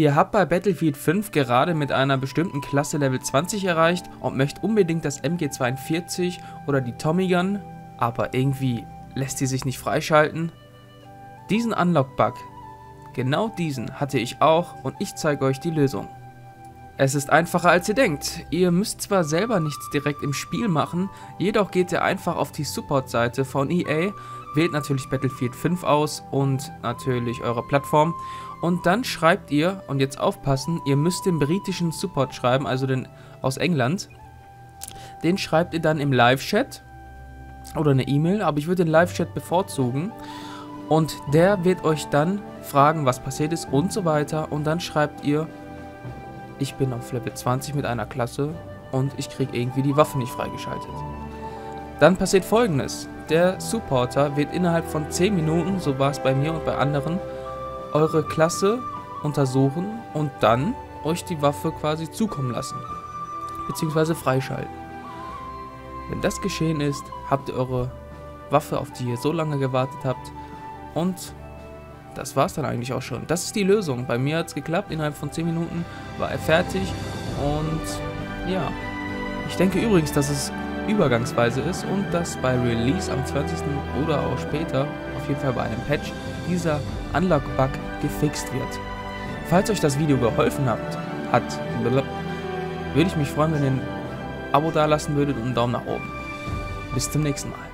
Ihr habt bei Battlefield 5 gerade mit einer bestimmten Klasse Level 20 erreicht und möchtet unbedingt das MG42 oder die Tommy Gun, aber irgendwie lässt sie sich nicht freischalten. Diesen Unlock-Bug, genau diesen hatte ich auch und ich zeige euch die Lösung. Es ist einfacher als ihr denkt. Ihr müsst zwar selber nichts direkt im Spiel machen, jedoch geht ihr einfach auf die Support-Seite von EA, wählt natürlich Battlefield 5 aus und natürlich eure Plattform und dann schreibt ihr, und jetzt aufpassen, ihr müsst den britischen Support schreiben, also den aus England. Den schreibt ihr dann im Live-Chat oder eine E-Mail, aber ich würde den Live-Chat bevorzugen. Und der wird euch dann fragen, was passiert ist und so weiter. Und dann schreibt ihr ich bin auf Level 20 mit einer Klasse und ich kriege irgendwie die Waffe nicht freigeschaltet. Dann passiert folgendes. Der Supporter wird innerhalb von 10 Minuten, so war es bei mir und bei anderen, eure Klasse untersuchen und dann euch die Waffe quasi zukommen lassen. Beziehungsweise freischalten. Wenn das geschehen ist, habt ihr eure Waffe, auf die ihr so lange gewartet habt und das war's dann eigentlich auch schon. Das ist die Lösung. Bei mir hat es geklappt. Innerhalb von 10 Minuten war er fertig. Und ja. Ich denke übrigens, dass es übergangsweise ist und dass bei Release am 20. oder auch später, auf jeden Fall bei einem Patch, dieser Unlock-Bug gefixt wird. Falls euch das Video geholfen hat, hat würde ich mich freuen, wenn ihr ein Abo dalassen würdet und einen Daumen nach oben. Bis zum nächsten Mal.